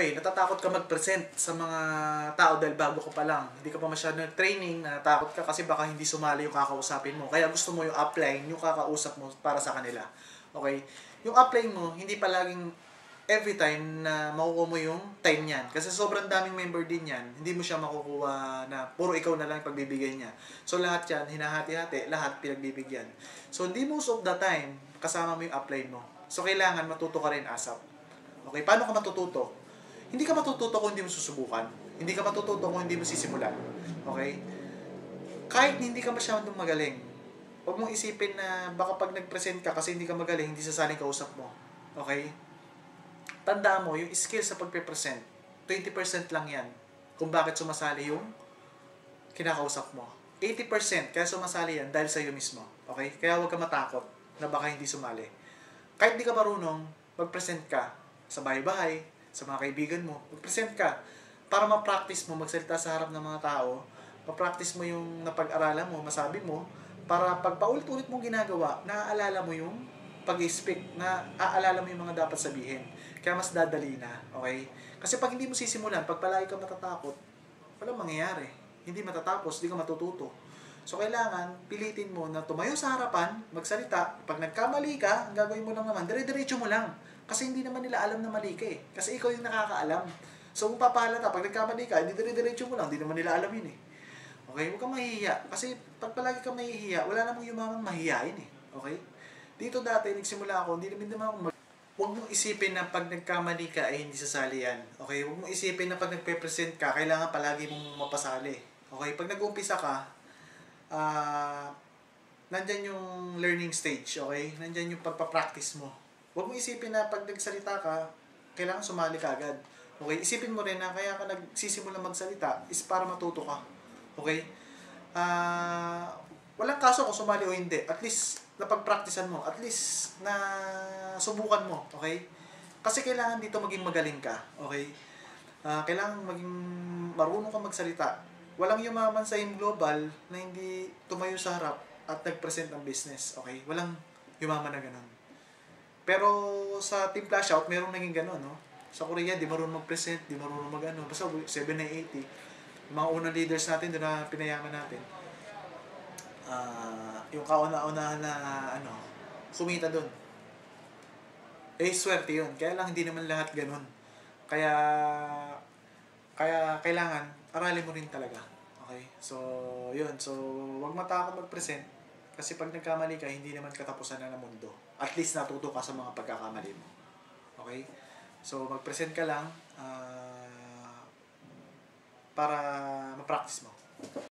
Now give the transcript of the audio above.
Okay, natatakot ka mag-present sa mga tao dahil bago ka pa lang. Hindi ka pa masyado training, natatakot ka kasi baka hindi sumali yung kakausapin mo. Kaya gusto mo yung upline, yung kakausap mo para sa kanila. Okay? Yung upline mo, hindi palaging every time na makukuha mo yung time niyan. Kasi sobrang daming member din yan, hindi mo siya makukuha na puro ikaw na lang yung pagbibigay niya. So lahat yan, hinahati-hati, lahat pinagbibigyan. So hindi most of the time, kasama mo yung upline mo. So kailangan matuto ka rin ASAP. Okay, paano ka matututo? Hindi ka matututo kung hindi mo susubukan. Hindi ka matututo kung hindi mo sisimulan. Okay? Kahit hindi ka masyadong magaling, huwag mong isipin na baka pag nag-present ka kasi hindi ka magaling, hindi sasaling kausap mo. Okay? Tanda mo, yung skill sa pagpe-present, 20% lang yan. Kung bakit sumasali yung kinakausap mo. 80% kaya sumasali yan dahil sa iyo mismo. Okay? Kaya huwag ka matakot na baka hindi sumali. Kahit di ka marunong, mag-present ka sa bahay-bahay, sa mga kaibigan mo, mag-present ka para ma-practice mo magsalita sa harap ng mga tao, ma-practice mo yung napag-aralan mo, masabi mo, para pag paulit-ulit mong ginagawa, naaalala mo yung pag-speak, na aalala mo yung mga dapat sabihin. Kaya mas dadali na, okay? Kasi pag hindi mo sisimulan, pag palagi ka matatakot, walang mangyayari. Hindi matatapos, hindi ka matututo. So, kailangan, pilitin mo na tumayo sa harapan, magsalita. Pag nagkamali ka, ang gagawin mo lang naman, dire-diretso mo lang. Kasi hindi naman nila alam na mali ka eh. Kasi ikaw yung nakakaalam. So, kung papahalata, pag nagkamali ka, hindi dire-diretso mo lang, hindi naman nila alam yun eh. Okay? Huwag kang mahihiya. Kasi pag palagi kang mahihiya, wala namang yumamang mahihiyain eh. Okay? Dito dati, nagsimula ako, hindi naman naman ako mag... Huwag mong isipin na pag nagkamali ka ay hindi sasali yan. Okay? Huwag mong isipin na pag nagpe-present ka, kailangan palagi mong mapasali. Okay? Pag nag-umpisa ka, ah, nandyan yung learning stage, okay? Nandyan yung pagpa-practice mo. Huwag mo isipin na pag nagsalita ka, kailangan sumali ka agad. Okay? Isipin mo rin na kaya ka nagsisimula magsalita is para matuto ka. Okay? Ah, walang kaso kung sumali o hindi. At least napag-practicean mo. At least na subukan mo. Okay? Kasi kailangan dito maging magaling ka. Okay? Ah, kailangan maging marunong ka magsalita. Walang yumaman sa global na hindi tumayo sa harap at nag-present ng business. Okay? Walang yumaman na ganun. Pero sa Team Flash Out, merong naging ganun, no? Sa Korea, di marunong mag-present, di marunong mag-ano. Basta 7 na 80. Yung mga unang leaders natin, doon na pinayaman natin. Ah, yung kauna-unahan na ano, kumita doon. Eh, swerte yun. Kaya lang hindi naman lahat ganun. Kaya, kaya kailangan, aralin mo rin talaga. Okay? So, yun. So, wag matakot mag-present. Kasi pag nagkamali ka, hindi naman katapusan na ng mundo. At least natuto ka sa mga pagkakamali mo. Okay? So, mag-present ka lang ah, para ma-practice mo.